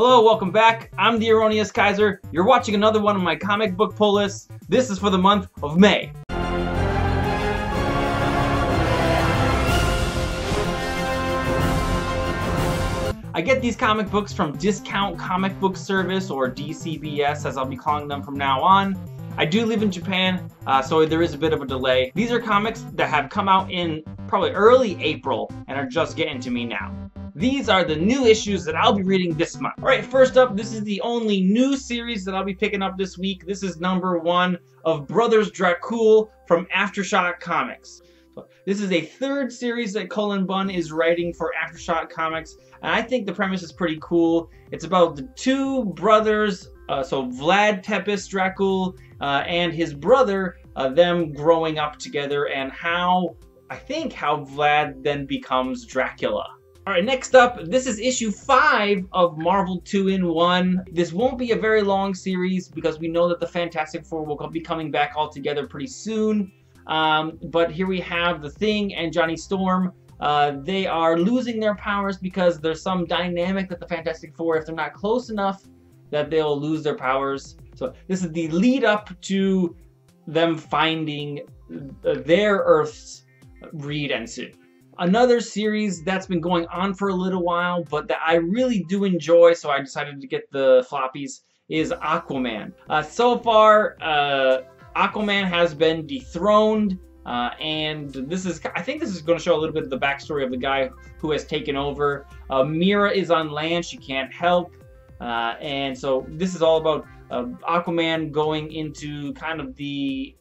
Hello, welcome back. I'm the Erroneous Kaiser. You're watching another one of my comic book pull lists. This is for the month of May. I get these comic books from Discount Comic Book Service, or DCBS as I'll be calling them from now on. I do live in Japan, uh, so there is a bit of a delay. These are comics that have come out in probably early April and are just getting to me now. These are the new issues that I'll be reading this month. Alright, first up, this is the only new series that I'll be picking up this week. This is number one of Brothers Dracul from Aftershock Comics. This is a third series that Cullen Bunn is writing for Aftershock Comics, and I think the premise is pretty cool. It's about the two brothers, uh, so Vlad Tepes Dracul uh, and his brother, uh, them growing up together, and how, I think, how Vlad then becomes Dracula. Alright, next up, this is issue 5 of Marvel 2 in 1. This won't be a very long series because we know that the Fantastic Four will be coming back all together pretty soon. Um, but here we have The Thing and Johnny Storm. Uh, they are losing their powers because there's some dynamic that the Fantastic Four, if they're not close enough, that they'll lose their powers. So this is the lead up to them finding their Earth's Reed and Sue. Another series that's been going on for a little while, but that I really do enjoy, so I decided to get the floppies, is Aquaman. Uh, so far, uh, Aquaman has been dethroned, uh, and this is, I think this is going to show a little bit of the backstory of the guy who has taken over. Uh, Mera is on land, she can't help, uh, and so this is all about uh, Aquaman going into kind of the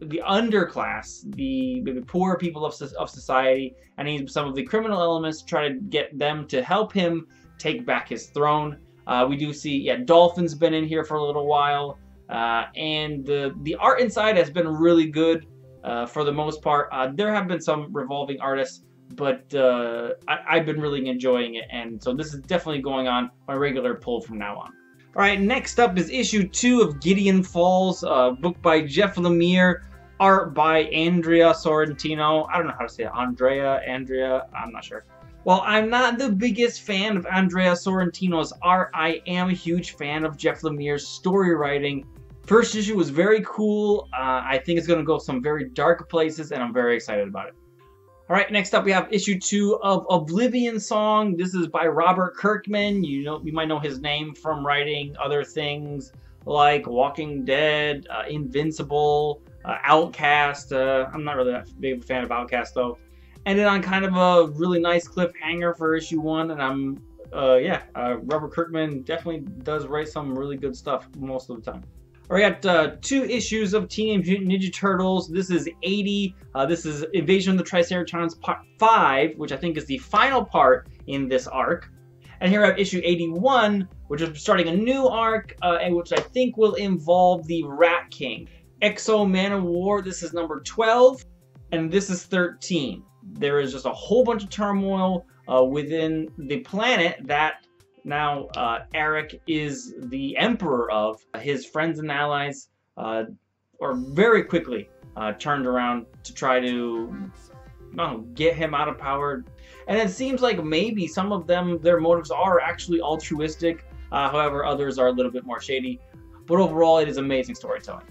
the underclass, the, the poor people of, of society, and needs some of the criminal elements to try to get them to help him take back his throne. Uh, we do see, yeah, Dolphin's been in here for a little while, uh, and the, the art inside has been really good uh, for the most part. Uh, there have been some revolving artists, but uh, I, have been really enjoying it, and so this is definitely going on my regular pull from now on. Alright, next up is issue 2 of Gideon Falls, uh, book by Jeff Lemire, art by Andrea Sorrentino. I don't know how to say it. Andrea, Andrea, I'm not sure. While I'm not the biggest fan of Andrea Sorrentino's art, I am a huge fan of Jeff Lemire's story writing. First issue was very cool. Uh, I think it's going to go some very dark places, and I'm very excited about it. All right, next up we have issue two of Oblivion Song. This is by Robert Kirkman. You know, you might know his name from writing other things like Walking Dead, uh, Invincible, uh, Outcast. Uh, I'm not really that big of a fan of Outcast though. Ended on kind of a really nice cliffhanger for issue one, and I'm, uh, yeah, uh, Robert Kirkman definitely does write some really good stuff most of the time. We got uh, two issues of Teenage Mutant Ninja Turtles. This is 80. Uh, this is Invasion of the Triceratons Part 5, which I think is the final part in this arc. And here I have issue 81, which is starting a new arc, uh, which I think will involve the Rat King. X-O War. this is number 12, and this is 13. There is just a whole bunch of turmoil uh, within the planet that now, uh, Erik is the emperor of his friends and allies, uh, or very quickly uh, turned around to try to know, get him out of power. And it seems like maybe some of them, their motives are actually altruistic. Uh, however, others are a little bit more shady. But overall, it is amazing storytelling.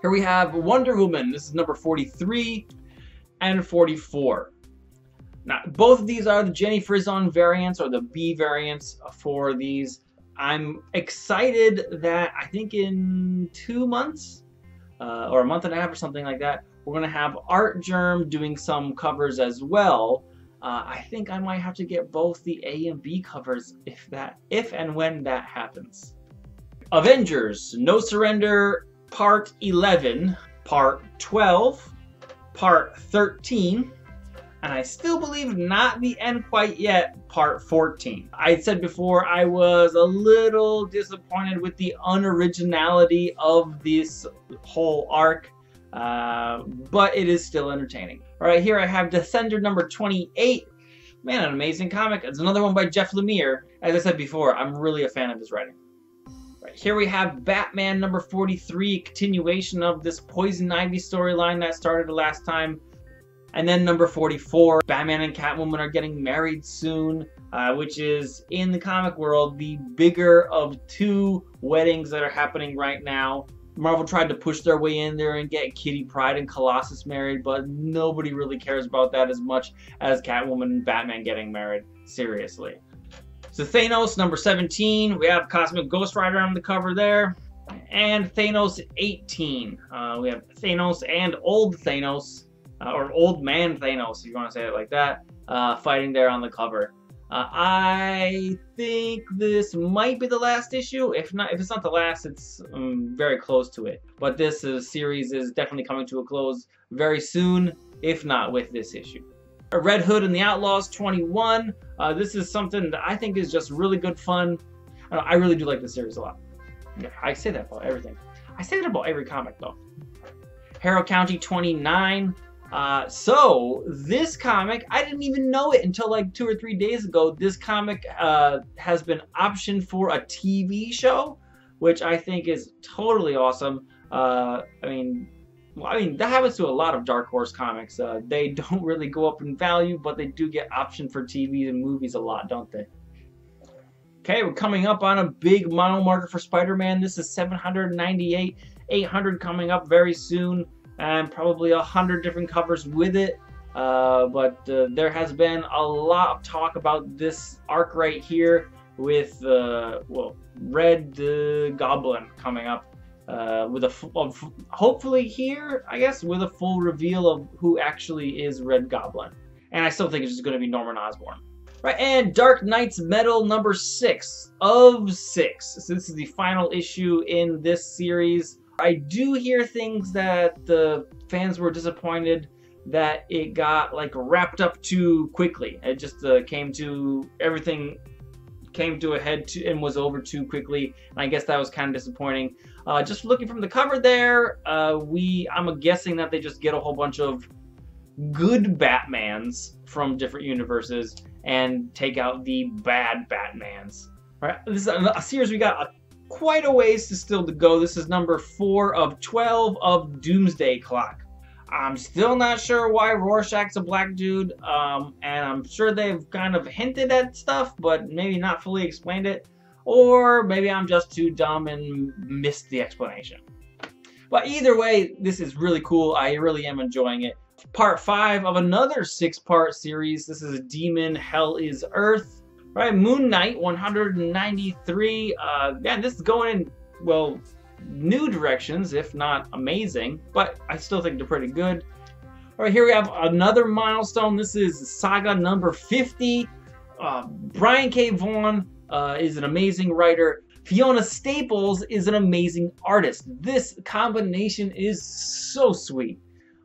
Here we have Wonder Woman. This is number 43 and 44. Now, both of these are the Jenny Frison variants or the B variants for these. I'm excited that I think in two months uh, or a month and a half or something like that, we're going to have Artgerm doing some covers as well. Uh, I think I might have to get both the A and B covers if that, if and when that happens. Avengers, No Surrender, Part 11, Part 12, Part 13, and I still believe not the end quite yet, part 14. I said before I was a little disappointed with the unoriginality of this whole arc, uh, but it is still entertaining. All right, here I have Descender number 28. Man, an amazing comic. It's another one by Jeff Lemire. As I said before, I'm really a fan of his writing. Here we have Batman number 43, continuation of this Poison Ivy storyline that started the last time. And then number 44, Batman and Catwoman are getting married soon, uh, which is in the comic world the bigger of two weddings that are happening right now. Marvel tried to push their way in there and get Kitty Pryde and Colossus married, but nobody really cares about that as much as Catwoman and Batman getting married. Seriously. So Thanos, number 17. We have Cosmic Ghost Rider on the cover there. And Thanos 18. Uh, we have Thanos and Old Thanos, uh, or Old Man Thanos, if you want to say it like that, uh, fighting there on the cover. Uh, I think this might be the last issue. If not, if it's not the last, it's um, very close to it. But this uh, series is definitely coming to a close very soon, if not with this issue. Red Hood and the Outlaws 21. Uh, this is something that I think is just really good fun. I really do like this series a lot. Yeah, I say that about everything. I say that about every comic though. Harrow County 29. Uh, so this comic, I didn't even know it until like two or three days ago. This comic uh, has been optioned for a TV show, which I think is totally awesome. Uh, I mean, well, I mean that happens to a lot of Dark Horse comics. Uh, they don't really go up in value, but they do get optioned for TV and movies a lot, don't they? Okay, we're coming up on a big mile marker for Spider-Man. This is 798, 800 coming up very soon and probably a hundred different covers with it. Uh, but uh, there has been a lot of talk about this arc right here with uh, well Red Goblin coming up uh, with a hopefully here I guess with a full reveal of who actually is Red Goblin. And I still think it's just going to be Norman Osborn. Right, and Dark Nights Metal number six of six. So this is the final issue in this series. I do hear things that the fans were disappointed that it got like wrapped up too quickly. It just uh, came to everything came to a head to, and was over too quickly. And I guess that was kind of disappointing. Uh, just looking from the cover there, uh, we I'm guessing that they just get a whole bunch of good Batmans from different universes and take out the bad Batmans. All right, this is a series we got a quite a ways to still to go. This is number 4 of 12 of Doomsday Clock. I'm still not sure why Rorschach's a black dude, um, and I'm sure they've kind of hinted at stuff, but maybe not fully explained it. Or maybe I'm just too dumb and missed the explanation. But either way, this is really cool. I really am enjoying it. Part 5 of another 6-part series. This is Demon Hell is Earth. Right, Moon Knight 193. Uh, yeah, this is going in, well, new directions, if not amazing, but I still think they're pretty good. All right, here we have another milestone. This is saga number 50. Uh, Brian K. Vaughan uh, is an amazing writer. Fiona Staples is an amazing artist. This combination is so sweet.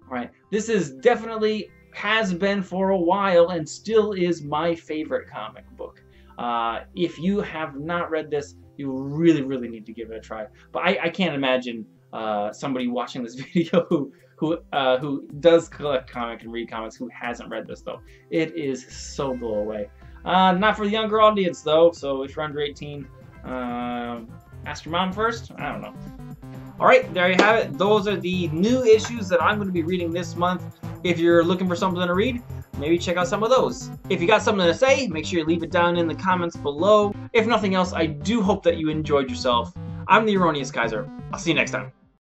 All right, this is definitely has been for a while and still is my favorite comic book. Uh, if you have not read this, you really, really need to give it a try. But I, I can't imagine uh, somebody watching this video who who uh, who does collect comics and read comics who hasn't read this though. It is so blow away. Uh, not for the younger audience though. So if you're under 18, um, ask your mom first. I don't know. All right, there you have it. Those are the new issues that I'm going to be reading this month. If you're looking for something to read, maybe check out some of those. If you got something to say, make sure you leave it down in the comments below. If nothing else, I do hope that you enjoyed yourself. I'm the Erroneous Kaiser. I'll see you next time.